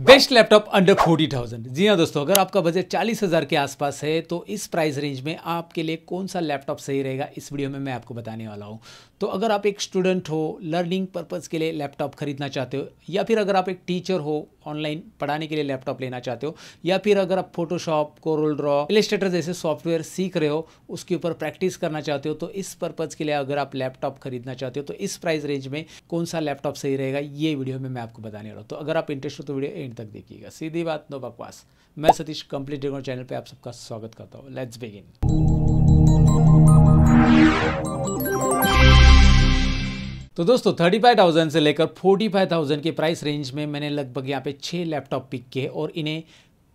Best laptop under forty thousand जी हाँ दोस्तों, अगर आपका बजट चालीस हज़ार के आसपास है तो इस प्राइस रेंज में आपके लिए कौन सा लैपटॉप सही रहेगा, इस वीडियो में मैं आपको बताने वाला हूँ। तो अगर आप एक स्टूडेंट हो लर्निंग पर्पज़ के लिए लैपटॉप खरीदना चाहते हो, या फिर अगर आप एक टीचर हो ऑनलाइन पढ़ाने के लिए लैपटॉप लेना चाहते हो, या फिर अगर आप फोटोशॉप कोरल ड्रॉ इलिस्ट्रेटर जैसे सॉफ्टवेयर सीख रहे हो, उसके ऊपर प्रैक्टिस करना चाहते हो तो इस पर्पज़ के लिए अगर आप लैपटॉप खरीदना चाहते हो तो इस प्राइस रेंज में कौन सा लैपटॉप सही रहेगा, ये वीडियो में मैं आपको बताने वाला हूँ। तो अगर आप इंटरेस्ट हो तो वीडियो एंड तक देखिएगा। सीधी बात, नो बकवास। मैं सतीश कंप्लीट ड्रेगन चैनल पर आप सबका स्वागत करता हूँ। लेट्स बिगिन तो दोस्तों, थर्टी फाइव थाउज़ेंड से लेकर फोर्टी फाइव थाउज़ेंड के प्राइस रेंज में मैंने लगभग यहाँ पे छः लैपटॉप पिक किए और इन्हें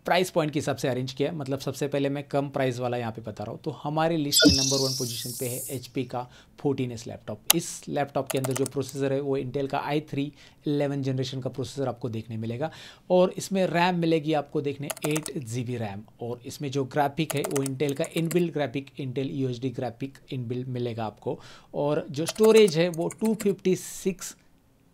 प्राइस पॉइंट के हिसाब से अरेंज किया है। मतलब सबसे पहले मैं कम प्राइस वाला यहाँ पे बता रहा हूँ। तो हमारे लिस्ट में नंबर वन पोजीशन पे है HP का फोर्टीन एस लैपटॉप इस लैपटॉप के अंदर जो प्रोसेसर है, वो इंटेल का आई थ्री इलेवन जनरेशन का प्रोसेसर आपको देखने मिलेगा। और इसमें रैम मिलेगी आपको देखने एट जी रैम और इसमें जो ग्राफिक है, वो इंटेल का inbuilt graphic Intel U graphic inbuilt मिलेगा आपको। और जो स्टोरेज है, वो two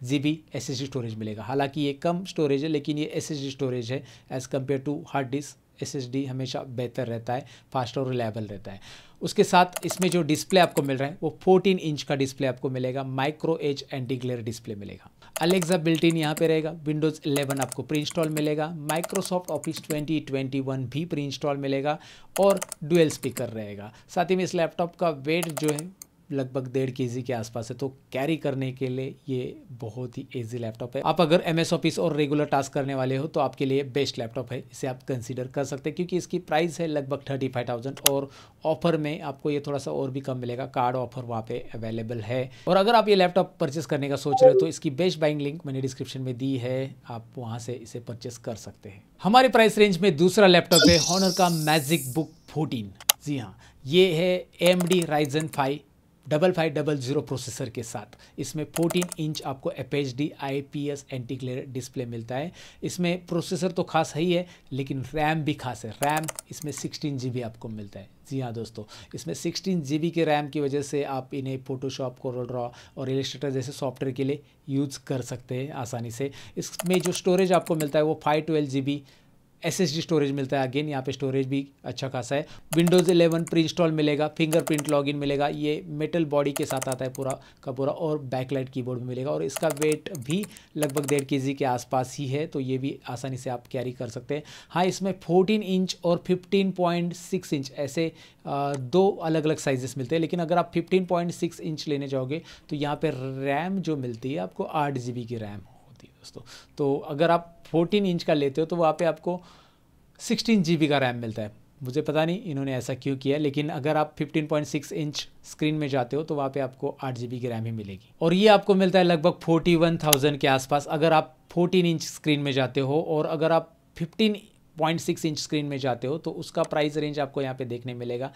G B S S storage मिलेगा। हालाँकि ये कम स्टोरेज है, लेकिन ये एस एस स्टोरेज है। As compare to hard disk S S D हमेशा बेहतर रहता है फास्ट और रिलायबल रहता है। उसके साथ इसमें जो डिस्प्ले आपको मिल रहा है, वो 14 इंच का डिस्प्ले आपको मिलेगा। Micro edge anti glare display मिलेगा। अलेक्सा बिल्ट इन यहाँ पे रहेगा। विंडोज़ 11 आपको प्री इंस्टॉल मिलेगा माइक्रोसॉफ्ट ऑफ़िस 2021 भी प्री इंस्टॉल मिलेगा और डुअल स्पीकर रहेगा। साथ ही में इस लैपटॉप का वेट जो है लगभग डेढ़ के के आसपास है तो कैरी करने के लिए ये बहुत ही ईजी लैपटॉप है। आप अगर एम एस ऑफ़िस और रेगुलर टास्क करने वाले हो तो आपके लिए बेस्ट लैपटॉप है। इसे आप कंसिडर कर सकते हैं, क्योंकि इसकी प्राइस है लगभग थर्टी फाइव थाउज़ेंड और ऑफ़र में आपको ये थोड़ा सा और भी कम मिलेगा। कार्ड ऑफ़र वहाँ पे अवेलेबल है। और अगर आप ये लैपटॉप परचेस करने का सोच रहे हो तो इसकी बेस्ट बाइंग लिंक मैंने डिस्क्रिप्शन में दी है। आप वहाँ से इसे परचेस कर सकते हैं। हमारे प्राइस रेंज में दूसरा लैपटॉप है हॉनर का मैजिक बुक फोर्टीन जी हाँ ये है M D Ryzen five double five double zero processor के साथ। इसमें 14 इंच आपको F H D I P S anti clear display मिलता है। इसमें प्रोसेसर तो खास है ही है, लेकिन रैम भी खास है। रैम इसमें सिक्सटीन जी बी आपको मिलता है। जी हाँ दोस्तों, इसमें सिक्सटीन जी बी के रैम की वजह से आप इन्हें फोटोशॉप कोरल ड्रॉ और इलिस्ट्रेटर जैसे सॉफ्टवेयर के लिए यूज़ कर सकते हैं आसानी से। इसमें जो स्टोरेज आपको मिलता है वो five twelve G B S storage मिलता है अगेन यहाँ पे स्टोरेज भी अच्छा खासा है। विंडोज़ 11 प्री इंस्टॉल मिलेगा फिंगरप्रिंट लॉगिन मिलेगा, ये मेटल बॉडी के साथ आता है पूरा का पूरा और बैकलाइट कीबोर्ड भी मिलेगा और इसका वेट भी लगभग डेढ़ के के आसपास ही है तो ये भी आसानी से आप कैरी कर सकते हैं। हाँ इसमें फोर्टीन इंच और फिफ्टीन इंच ऐसे दो अलग अलग साइजेस मिलते हैं, लेकिन अगर आप फिफ्टीन इंच लेने जाओगे तो यहाँ पर रैम जो मिलती है, आपको आठ की रैम दोस्तों। तो अगर आप 14 इंच का लेते हो तो वहाँ पे आपको 16 जीबी का रैम मिलता है। मुझे पता नहीं इन्होंने ऐसा क्यों किया लेकिन अगर आप 15.6 इंच स्क्रीन में जाते हो तो वहाँ पे आपको आठ जी की रैम ही मिलेगी। और ये आपको मिलता है लगभग 41,000 के आसपास अगर आप 14 इंच स्क्रीन में जाते हो और अगर आप 15.6 इंच स्क्रीन में जाते हो तो उसका प्राइस रेंज आपको यहाँ पे देखने मिलेगा।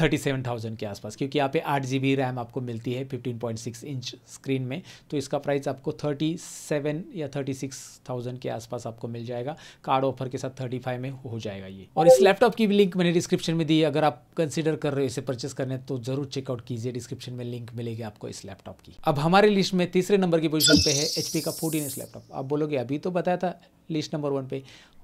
थर्टी सेवन थाउज़ेंड के आसपास, क्योंकि यहाँ पे आठ जी बी रैम आपको मिलती है fifteen point six inch screen में तो इसका प्राइस आपको थर्टी सेवन या थर्टी सिक्स थाउज़ेंड के आसपास आपको मिल जाएगा। कार्ड ऑफ़र के साथ थर्टी फाइव में हो जाएगा ये। और इस लैपटॉप की भी लिंक मैंने डिस्क्रिप्शन में दी अगर आप कंसिडर कर रहे हो इसे परचेस करने तो ज़रूर चेकआउट कीजिए डिस्क्रिप्शन में लिंक मिलेगी आपको इस लैपटॉप की। अब हमारे लिस्ट में तीसरे नंबर की पोजिशन पे है HP का फोर्टीन एस लैपटॉप आप बोलोगे, अभी तो बताया था लिस्ट नंबर वन पे।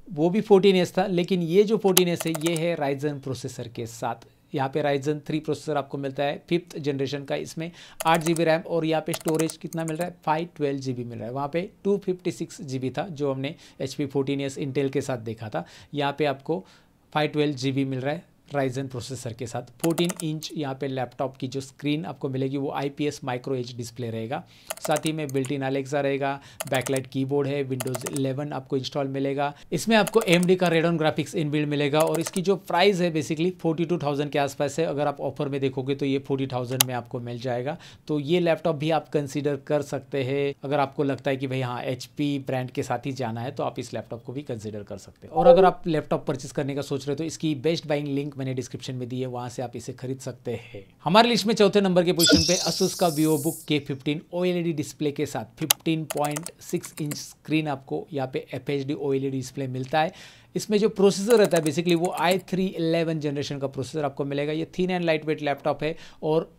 वो भी फोर्टीन एस था, लेकिन ये जो फोर्टीन एस है, ये है राइजन प्रोसेसर के साथ। यहाँ पे राइजन थ्री प्रोसेसर आपको मिलता है फिफ्थ जनरेशन का इसमें आठ जी रैम और यहाँ पे स्टोरेज कितना मिल रहा है? फाइव ट्वेल्व जी मिल रहा है। वहाँ पे टू फिफ्टी सिक्स जी था, जो हमने H P fourteen years Intel के साथ देखा था। यहाँ पे आपको फाइव ट्वेल्व जी मिल रहा है। राइजन प्रोसेसर के साथ। 14 इंच यहाँ पे लैपटॉप की जो स्क्रीन आपको मिलेगी, वो आईपीएस माइक्रो एच डिस्प्ले रहेगा। साथ ही में बिल्ट इन अलेक्सा रहेगा बैकलाइट कीबोर्ड है विंडोज़ 11 आपको इंस्टॉल मिलेगा। इसमें आपको एमडी का रेडन ग्राफिक्स इनबिल्ड मिलेगा और इसकी जो प्राइस है बेसिकली फोर्टी के आसपास है। अगर आप ऑफ़र में देखोगे तो ये फोर्टी में आपको मिल जाएगा। तो ये लैपटॉप भी आप कंसिडर कर सकते हैं। अगर आपको लगता है कि भाई हाँ एच ब्रांड के साथ ही जाना है तो आप इस लैपटॉप को भी कंसिडर कर सकते हैं। और अगर आप लैपटॉप परचेस करने का सोच रहे हो तो इसकी बेस्ट बाइंग लिंक मैंने डिस्क्रिप्शन में दी है, वहाँ से आप इसे खरीद सकते हैं। हमारे लिस्ट में चौथे नंबर के पोजीशन पे असूस का Vivo Book K fifteen O display के साथ 15.6 इंच स्क्रीन आपको यहाँ पे एफ़ एच डिस्प्ले मिलता है। इसमें जो प्रोसेसर रहता है बेसिकली वो आई थ्री जनरेशन का प्रोसेसर आपको मिलेगा। ये थीन एंड लाइट लैपटॉप है और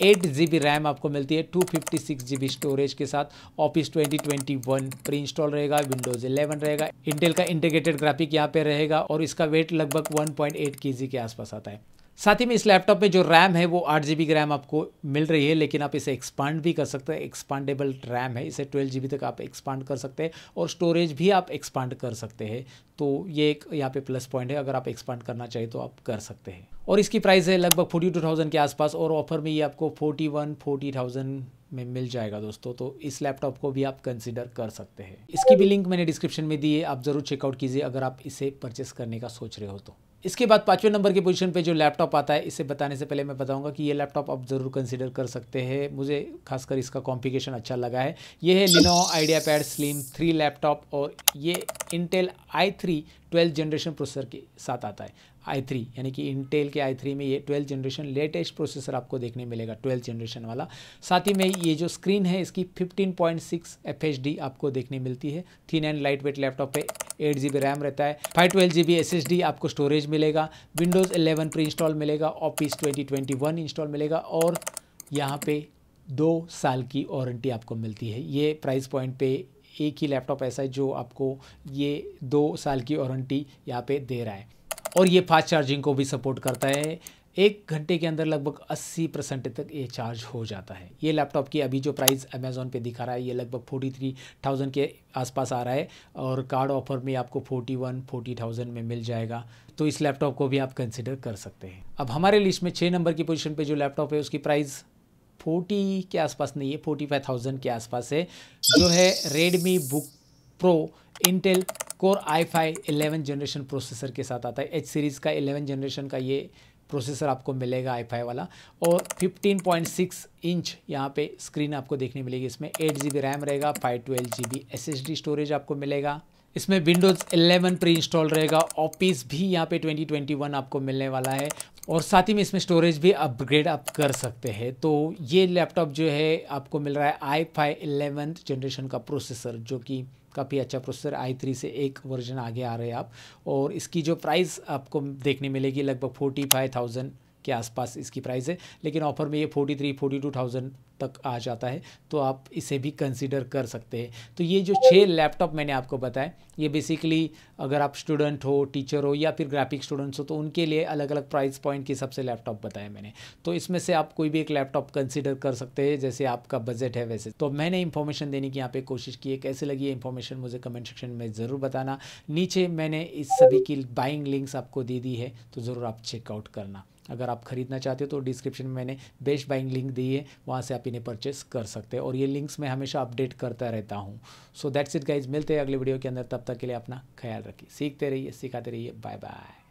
एट जी बी रैम आपको मिलती है, two fifty six G B storage के साथ। Office twenty twenty one pre install रहेगा विंडोज़ इलेवन रहेगा। इंटेल का इंटीग्रेटेड ग्राफिक यहाँ पे रहेगा और इसका वेट लगभग वन पॉइंट एट के जी के आसपास आता है। साथ ही में इस लैपटॉप में जो रैम है, वो आठ जी बी रैम आपको मिल रही है, लेकिन आप इसे एक्सपांड भी कर सकते हैं। एक्सपांडेबल रैम है, इसे ट्वेल्व जी तक आप एक्सपांड कर सकते हैं और स्टोरेज भी आप एक्सपांड कर सकते हैं। तो ये एक यहाँ पे प्लस पॉइंट है, अगर आप एक्सपांड करना चाहिए तो आप कर सकते हैं। और इसकी प्राइस है लगभग फोर्टी टू थाउज़ेंड के आसपास और ऑफ़र में ये आपको फोर्टी वन फोर्टी थाउज़ेंड में मिल जाएगा दोस्तों। तो इस लैपटॉप को भी आप कंसिडर कर सकते हैं। इसकी भी लिंक मैंने डिस्क्रिप्शन में दी है, आप ज़रूर चेकआउट कीजिए अगर आप इसे परचेस करने का सोच रहे हो तो। इसके बाद पाँचवें नंबर की पोजीशन पे जो लैपटॉप आता है, इसे बताने से पहले मैं बताऊँगा कि ये लैपटॉप आप ज़रूर कंसिडर कर सकते हैं। मुझे खासकर इसका कॉम्प्लिकेशन अच्छा लगा है। ये है Lenovo idea pad slim three laptop और ये Intel I three twelfth generation processor के साथ आता है। आई थ्री यानी कि इंटेल के आई थ्री में ये ट्वेल्थ जनरेशन लेटेस्ट प्रोसेसर आपको देखने मिलेगा ट्वेल्थ जनरेशन वाला। साथ ही में ये जो स्क्रीन है, इसकी 15.6 एफ़ आपको देखने मिलती है। Thin and light weight laptop पे एट जी रैम रहता है। फाइव ट्वेल्व जी बी आपको स्टोरेज मिलेगा। विंडोज़ एलेवन प्री इंस्टॉल मिलेगा। Office twenty twenty one install मिलेगा। और यहाँ पे दो साल की वारंटी आपको मिलती है। ये प्राइस पॉइंट पे एक ही लैपटॉप ऐसा है जो आपको ये दो साल की वारंटी यहाँ पे दे रहा है। और ये फास्ट चार्जिंग को भी सपोर्ट करता है। एक घंटे के अंदर लगभग 80 परसेंट तक ये चार्ज हो जाता है। ये लैपटॉप की अभी जो प्राइस अमेज़ोन पे दिखा रहा है, ये लगभग फोर्टी थ्री थाउज़ेंड के आसपास आ रहा है और कार्ड ऑफ़र में आपको फोर्टी वन फोर्टी थाउज़ेंड में मिल जाएगा। तो इस लैपटॉप को भी आप कंसिडर कर सकते हैं। अब हमारे लिस्ट में छः नंबर की पोजिशन पर जो लैपटॉप है, उसकी प्राइस फोर्टी के आसपास नहीं है फोर्टी फाइव थाउज़ेंड के आसपास है। जो है Redmi Book Pro Intel core I five generation processor के साथ आता है। एच सीरीज़ का एलेवन जनरेशन का ये प्रोसेसर आपको मिलेगा आई वाला। और 15.6 इंच यहाँ पे स्क्रीन आपको देखने मिलेगी। इसमें एट जी रैम रहेगा five twelve G B S storage आपको मिलेगा। इसमें विंडोज़ 11 प्री इंस्टॉल रहेगा। ऑफ़िस भी यहाँ पे 2021 आपको मिलने वाला है। और साथ ही में इसमें स्टोरेज भी अपग्रेड आप कर सकते हैं। तो ये लैपटॉप जो है, आपको मिल रहा है आई फाइव जनरेशन का प्रोसेसर जो कि काफ़ी अच्छा प्रोसेसर आई थ्री से एक वर्जन आगे आ रहे हैं आप। और इसकी जो प्राइस आपको देखने मिलेगी लगभग फोर्टी फाइव थाउज़ेंड के आसपास इसकी प्राइस है। लेकिन ऑफ़र में ये forty three forty two thousand तक आ जाता है तो आप इसे भी कंसिडर कर सकते हैं। तो ये जो छः लैपटॉप मैंने आपको बताया, ये बेसिकली अगर आप स्टूडेंट हो टीचर हो, या फिर ग्राफिक स्टूडेंट्स हो तो उनके लिए अलग अलग प्राइस पॉइंट के हिसाब से लैपटॉप बताया मैंने। तो इसमें से आप कोई भी एक लैपटॉप कंसिडर कर सकते हैं, जैसे आपका बजट है वैसे। तो मैंने इन्फॉर्मेशन देने की यहाँ पे कोशिश की है, कैसे लगी इन्फॉर्मेशन मुझे कमेंट सेक्शन में ज़रूर बताना। नीचे मैंने इस सभी की बाइंग लिंक्स आपको दे दी है तो ज़रूर आप चेकआउट करना। अगर आप ख़रीदना चाहते हो तो डिस्क्रिप्शन में मैंने बेस्ट बाइंग लिंक दी है, वहाँ से आप इन्हें परचेस कर सकते हैं। और ये लिंक्स मैं हमेशा अपडेट करता रहता हूँ। सो दैट्स इट गाइज़ मिलते हैं अगले वीडियो के अंदर, तब तक के लिए अपना ख्याल रखिए। सीखते रहिए, सिखाते रहिए। Bye bye